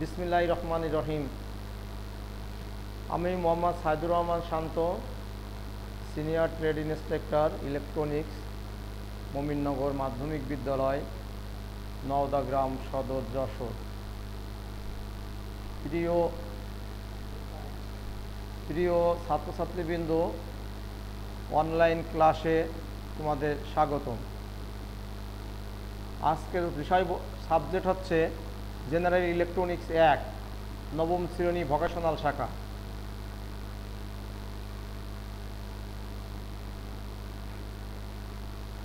বিসমিল্লাহ রহমান রহিম। আমি Mohammad Saidur Rahman Shanto, senior trade inspector, electronics, Mominnagar মাধ্যমিক বিদ্যালয়, নওদা গ্রাম সদর যশোর। প্রিয় প্রিয় ছাত্রছাত্রীবৃন্দ, অনলাইন ক্লাসে তোমাদের স্বাগতম। আজকের বিষয় সাবজেক্ট হচ্ছে জেনারেল ইলেকট্রনিক্স এক নবম শ্রেণি ভোকেশনাল শাখা।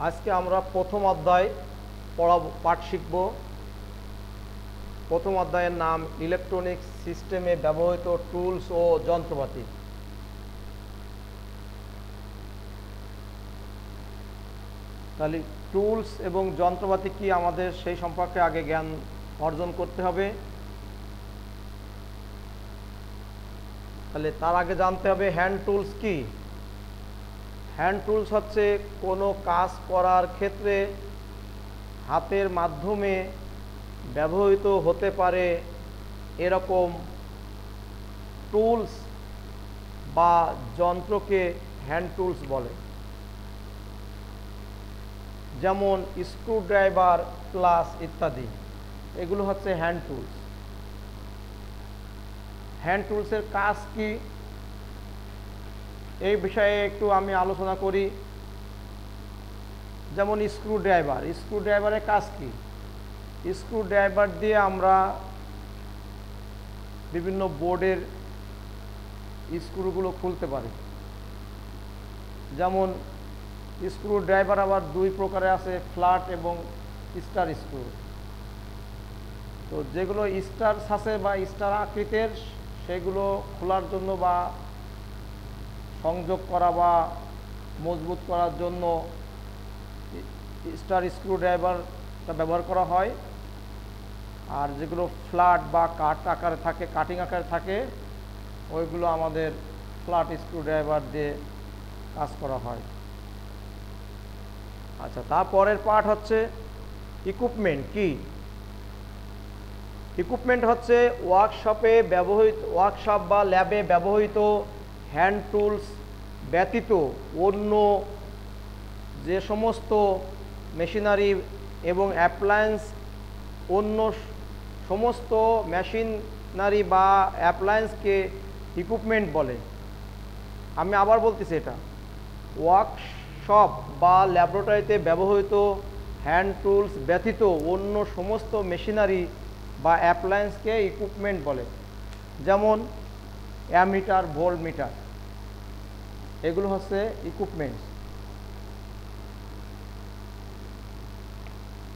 আজকে আমরা প্রথম অধ্যায় পড়া পাঠ শিখব। প্রথম অধ্যায়ের নাম ইলেকট্রনিক্স সিস্টেমে ব্যবহৃত টুলস ও যন্ত্রপাতি। তাহলে টুলস এবং যন্ত্রপাতি কি আমাদের সেই সম্পর্কে আগে জ্ঞান অর্জন করতে হবে। তাহলে তার আগে জানতে হবে হ্যান্ড টুলস কি? হ্যান্ড টুলস হচ্ছে কোনো কাজ করার ক্ষেত্রে হাতের মাধ্যমে ব্যবহৃত হতে পারে এরকম টুলস বা যন্ত্রকে হ্যান্ড টুলস বলে। যেমন স্ক্রুড্রাইভার প্লাস ইত্যাদি। এগুলো হচ্ছে হ্যান্ড টুলস হ্যান্ড টুলসের কাজ কি? এই বিষয়ে একটু আমি আলোচনা করি। যেমন স্ক্রু ড্রাইভার স্ক্রু ড্রাইভারের কাজ কি? স্ক্রু ড্রাইভার দিয়ে আমরা বিভিন্ন বোর্ডের স্ক্রুগুলো খুলতে পারি। যেমন স্ক্রু ড্রাইভার আবার দুই প্রকারে আছে ফ্ল্যাট এবং স্টার স্ক্রু তো যেগুলো স্টার আছে বা স্টার আকৃতির, সেগুলো খোলার জন্য বা সংযোগ করা বা মজবুত করার জন্য স্টার স্ক্রু ড্রাইভারটা ব্যবহার করা হয়। আর যেগুলো ফ্ল্যাট বা কাট আকারে থাকে, কাটিং আকারে থাকে, ওইগুলো আমাদের ফ্ল্যাট স্ক্রু ড্রাইভার দিয়ে কাজ করা হয়। আচ্ছা তারপরের পার্ট হচ্ছে ইকুইপমেন্ট কি? ইকুইপমেন্ট হচ্ছে ওয়ার্কশপে ব্যবহৃত ওয়ার্কশপ বা ল্যাবে ব্যবহৃত হ্যান্ড টুলস ব্যতীত অন্য যে সমস্ত মেশিনারি এবং অ্যাপ্লায়েন্স অন্য সমস্ত মেশিনারি বা অ্যাপ্লায়েন্সকে ইকুইপমেন্ট বলে। আমি আবার বলতেছি এটা। ওয়ার্কশপ বা ল্যাবরেটরিতে ব্যবহৃত হ্যান্ড টুলস ব্যতীত অন্য সমস্ত মেশিনারি বা অ্যাপ্লায়েন্সকে ইকুইপমেন্ট বলে। যেমন অ্যামিটার ভোল্ট মিটার এগুলো হচ্ছে ইকুইপমেন্টস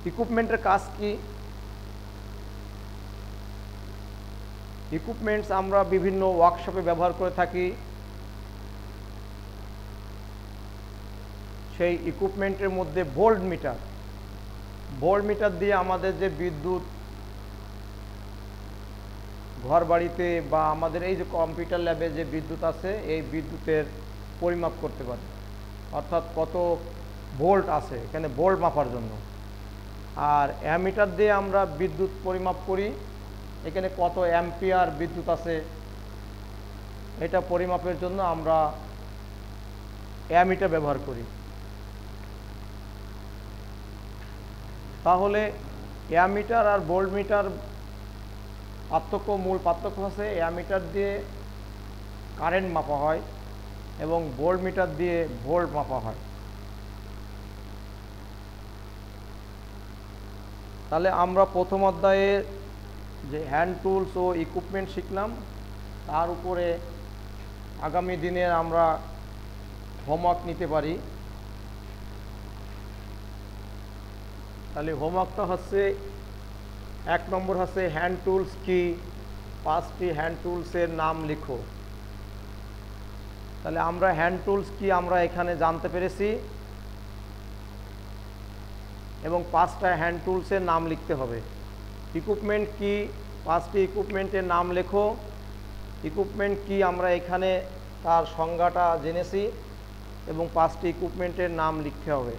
ইকুইপমেন্টের কাজ কি? ইকুইপমেন্টস আমরা বিভিন্ন ওয়ার্কশপে ব্যবহার করে থাকি। সেই ইকুইপমেন্টের মধ্যে ভোল্ট মিটার ভোল্ট মিটার দিয়ে আমাদের যে বিদ্যুৎ ঘর বাড়িতে বা আমাদের এই যে কম্পিউটার ল্যাবে যে বিদ্যুৎ আছে, এই বিদ্যুতের পরিমাপ করতে পারে। অর্থাৎ কত ভোল্ট আছে, এখানে ভোল্ট মাপার জন্য। আর অ্যামিটার দিয়ে আমরা বিদ্যুৎ পরিমাপ করি। এখানে কত অ্যাম্পিয়ার বিদ্যুৎ আছে, এটা পরিমাপের জন্য আমরা অ্যামিটার ব্যবহার করি। তাহলে অ্যামিটার আর ভোল্ট মিটার পার্থক্য, মূল পার্থক্য আছে অ্যামিটার দিয়ে কারেন্ট মাপা হয় এবং ভোল্ট মিটার দিয়ে ভোল্ট মাপা হয়। তাহলে আমরা প্রথম অধ্যায়ে যে হ্যান্ড টুলস ও ইকুইপমেন্ট শিখলাম, তার উপরে আগামী দিনে আমরা হোমওয়ার্ক নিতে পারি। তাহলে হোমওয়ার্কটা হচ্ছে এক নম্বর হচ্ছে হ্যান্ড টুলস কি? পাঁচটি হ্যান্ড টুলসের নাম লিখো। তাহলে আমরা হ্যান্ড টুলস কি আমরা এখানে জানতে পেরেছি? এবং পাঁচটা হ্যান্ড টুলসের নাম লিখতে হবে। ইকুইপমেন্ট কি? পাঁচটি ইকুইপমেন্টের নাম লেখো। ইকুইপমেন্ট কি আমরা এখানে তার সংজ্ঞাটা জেনেছি এবং পাঁচটি ইকুইপমেন্টের নাম লিখতে হবে।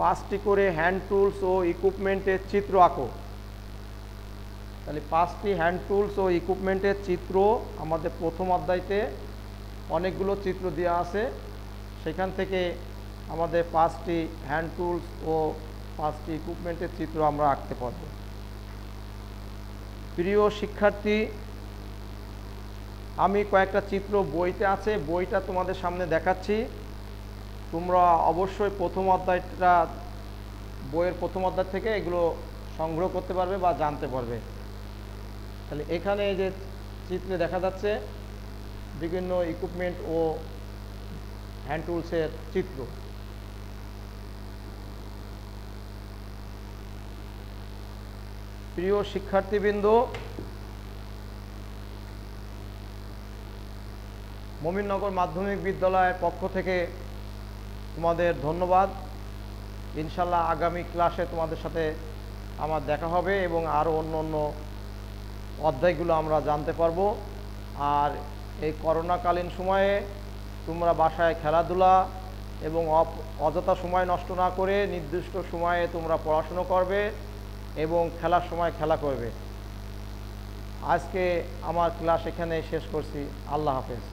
পাঁচটি করে হ্যান্ড টুলস ও ইকুইপমেন্টের চিত্র আঁকো। তাহলে পাঁচটি হ্যান্ড টুলস ও ইকুইপমেন্টের চিত্র আমাদের প্রথম অধ্যায়তে অনেকগুলো চিত্র দেওয়া আছে। সেখান থেকে আমাদের পাঁচটি হ্যান্ড টুলস ও পাঁচটি ইকুইপমেন্টের চিত্র আমরা আঁকতে পারব। প্রিয় শিক্ষার্থী, আমি কয়েকটা চিত্র বইতে আছে, বইটা তোমাদের সামনে দেখাচ্ছি। তোমরা অবশ্যই প্রথম অধ্যায়টা, বইয়ের প্রথম অধ্যায় থেকে এগুলো সংগ্রহ করতে পারবে বা জানতে পারবে। তাহলে এখানে যে চিত্রে দেখা যাচ্ছে বিভিন্ন ইকুইপমেন্ট ও হ্যান্ড টুলসের চিত্র। প্রিয় শিক্ষার্থীবৃন্দ, মমিননগর মাধ্যমিক বিদ্যালয়ের পক্ষ থেকে তোমাদের ধন্যবাদ। ইনশাল্লাহ আগামী ক্লাসে তোমাদের সাথে আমার দেখা হবে এবং আরও অন্য অন্য অধ্যায়গুলো আমরা জানতে পারব। আর এই করোনাকালীন সময়ে তোমরা বাসায় খেলাধুলা এবং অযথা সময় নষ্ট না করে নির্দিষ্ট সময়ে তোমরা পড়াশুনো করবে এবং খেলার সময় খেলা করবে। আজকে আমার ক্লাস এখানে শেষ করছি। আল্লাহ হাফেজ।